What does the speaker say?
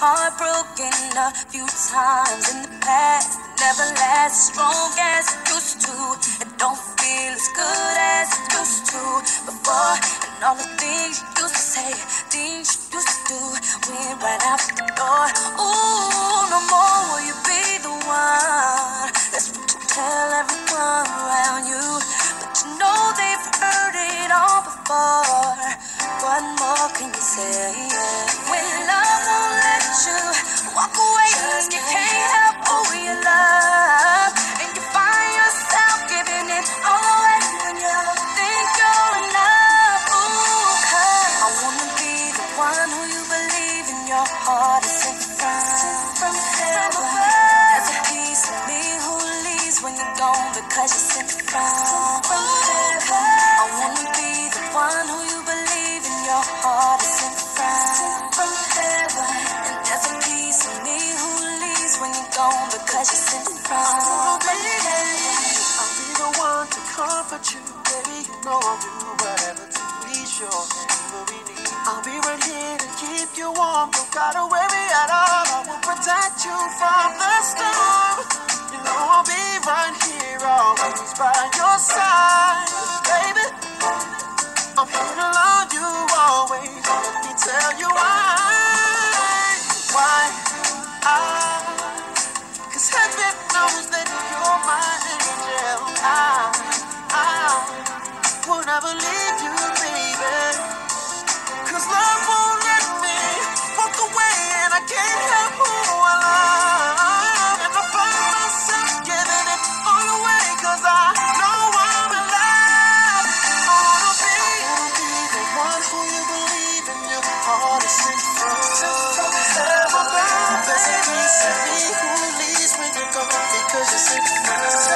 heart broken a few times in the past. It never lasts strong as it used to. It don't feel as good as it used to before. And all the things you used to say, things you used to do, went right out the door. Ooh, no more will you be the one. That's what you tell everyone around you. But you know they've heard it all before. What more can you say? One who you believe in your heart is sent from from heaven. There's a piece of me who leaves when you're gone because you're sent from from heaven. I wanna be the one who you believe in your heart is sent from from heaven. And there's a piece of me who leaves when you're gone because you're sent from from heaven. I'll be the one to comfort you, baby. You know I'll do whatever to please your. I'll be where we at all. I will protect you from the storm. You know I'll be right here, always by your side, baby. I'm here to love you always. Let me tell you why. Why I Cause heaven knows that you're my angel. I, I will never leave Who leaves when gone because you're sent from